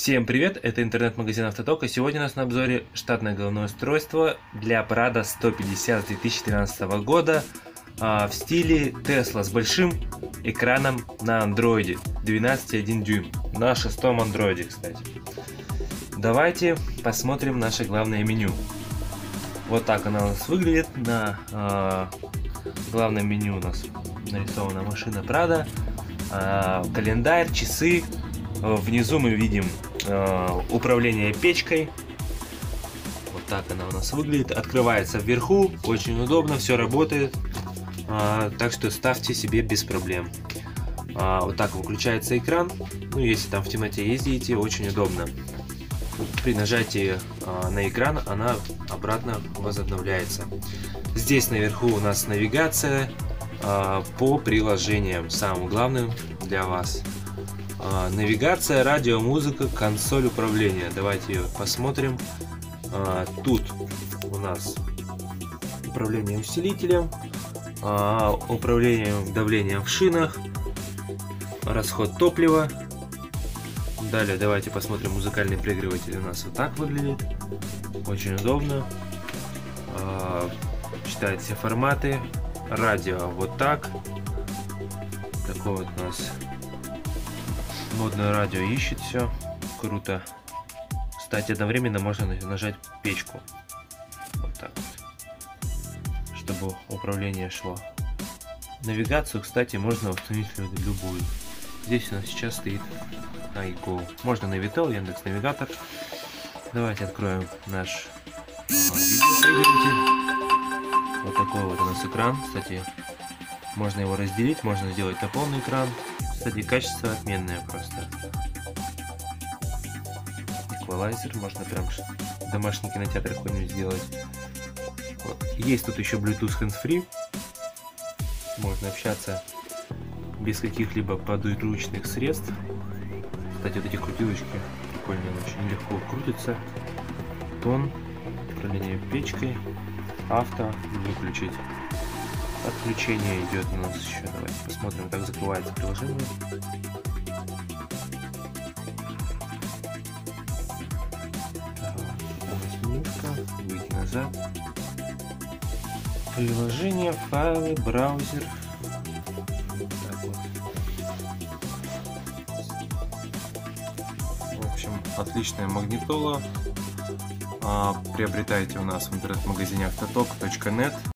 Всем привет, это интернет-магазин Автоток, и сегодня у нас на обзоре штатное головное устройство для Prado 150 2013 года а, в стиле Tesla с большим экраном на андроиде 12,1 дюйм, на шестом андроиде, кстати. Давайте посмотрим наше главное меню. Вот так оно у нас выглядит, на а, главном меню у нас нарисована машина Prado, а, календарь, часы, Внизу мы видим управление печкой. Вот так она у нас выглядит. Открывается вверху, очень удобно, все работает. Э, так что ставьте себе без проблем. Э, вот так выключается экран. Ну, если там в темноте ездите, очень удобно. При нажатии э, на экран она обратно возобновляется. Здесь наверху у нас навигация э, по приложениям. Самым главным для вас а, навигация, радио, музыка, консоль управления. Давайте ее посмотрим. А, тут у нас управление усилителем, а, управление давлением в шинах, расход топлива. Далее давайте посмотрим музыкальный проигрыватель у нас вот так выглядит. Очень удобно. Читает все форматы. Радио вот так. Такой вот у нас Модное радио ищет все. Круто. Кстати, одновременно можно нажать печку. Вот так вот. Чтобы управление шло. Навигацию, кстати, можно установить любую. Здесь у нас сейчас стоит iGo. Можно Navitel, Яндекс Навигатор. Давайте откроем наш. Вот такой вот у нас экран. Кстати, можно его разделить, можно сделать на полный экран. Кстати, качество отменное просто. Эквалайзер, можно прям домашний кинотеатр какой-нибудь сделать. Есть тут еще Bluetooth Hands-Free. Можно общаться без каких-либо подручных средств. Кстати, вот эти крутилочки прикольные, очень легко крутятся. Тон, управление печкой, авто, выключить. Отключение идет у нас еще. Давайте посмотрим, как закрывается приложение. Так, выйти назад. Приложение, файлы, браузер. Так вот. В общем, отличная магнитола. А, приобретайте у нас в интернет-магазине автоток.нет